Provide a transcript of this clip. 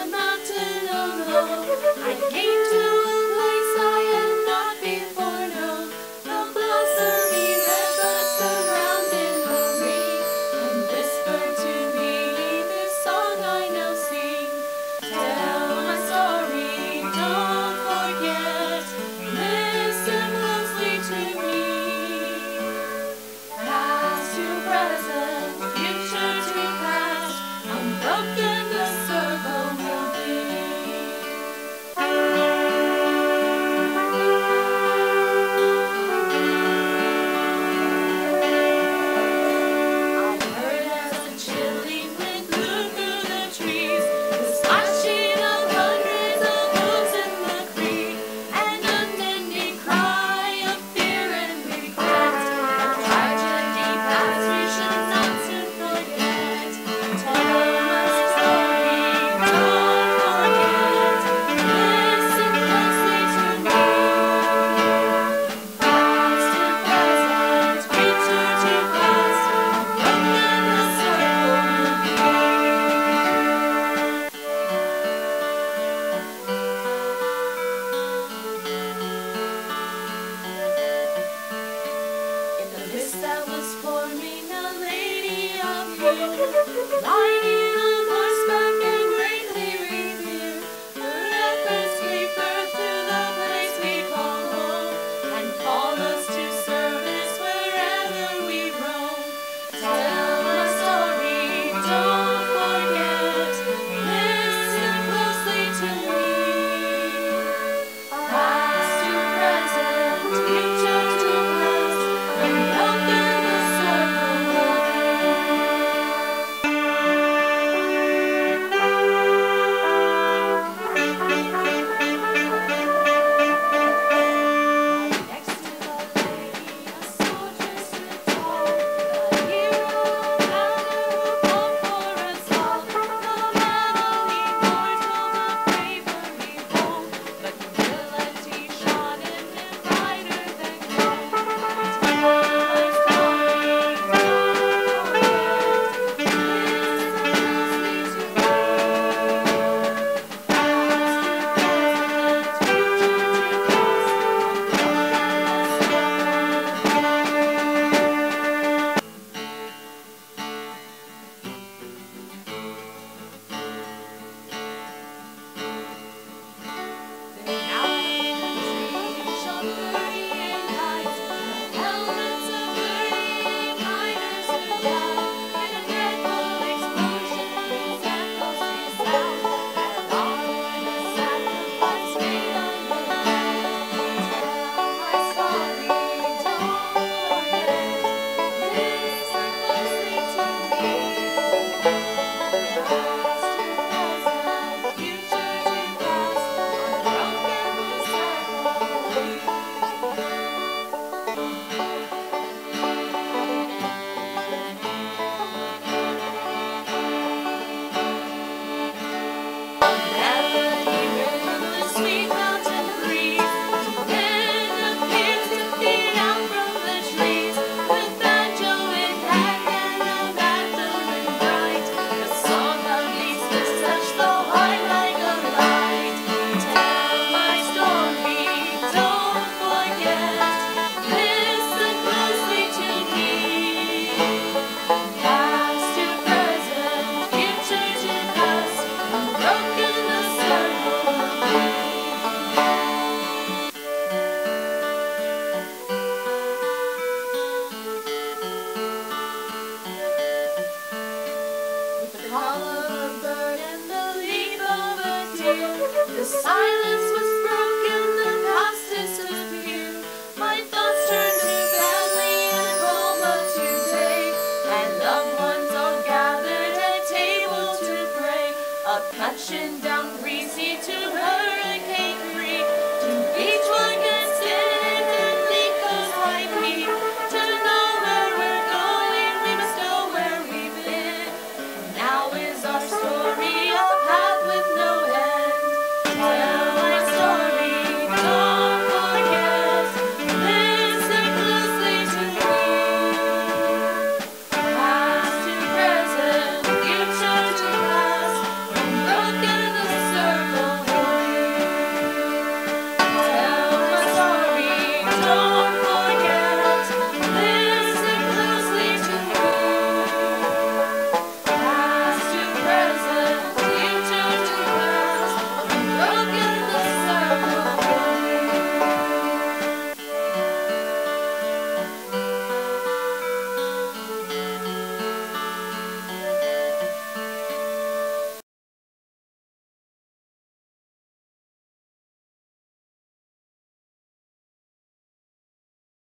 the mountain alone. I came to this that was born in a lady of you, lying our story.